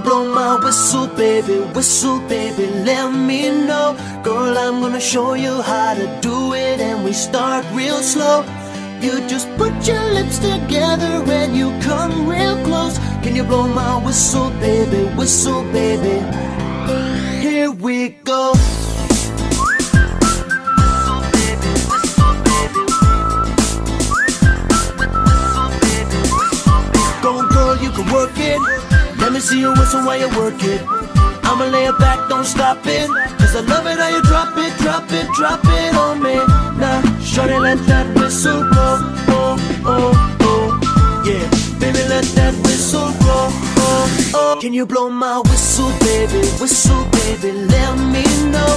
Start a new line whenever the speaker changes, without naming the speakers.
blow my whistle, baby, whistle, baby, let me know. Girl, I'm gonna show you how to do it, and we start real slow. You just put your lips together and you come real close. Can you blow my whistle, baby, whistle, baby? Here we go. Whistle, baby, whistle, baby. Whistle, baby, whistle. Go, girl, you can work it. Let me see you whistle while you work it. I'ma lay it back, don't stop it. Cause I love it how you drop it, drop it, drop it on me. Now, shorty, let that whistle go. Oh, oh, oh. Yeah, baby, let that whistle go. Oh, oh. Can you blow my whistle, baby? Whistle, baby, let me know.